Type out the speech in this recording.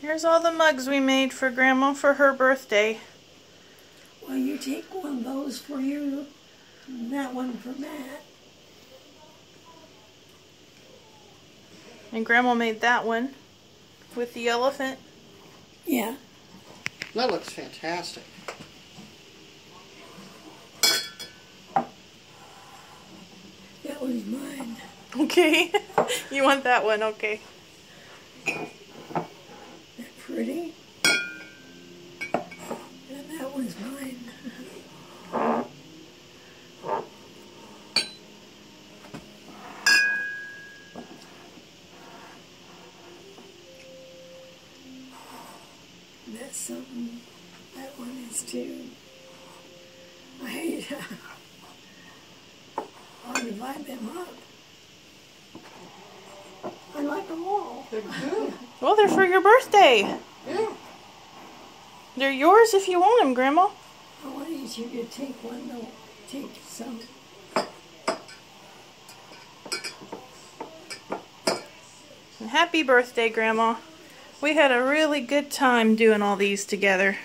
Here's all the mugs we made for Grandma for her birthday. Well, you take one of those for you, and that one for Matt. And Grandma made that one with the elephant. Yeah. That looks fantastic. That was mine. Okay. you want that one, okay. That pretty? And that was mine. That's something. That one is too. I hate I'll divide them up. I like them all. They're good. Well, they're for your birthday. Yeah. They're yours if you want them, Grandma. I want each of you to take one, though. Take some. And happy birthday, Grandma. We had a really good time doing all these together.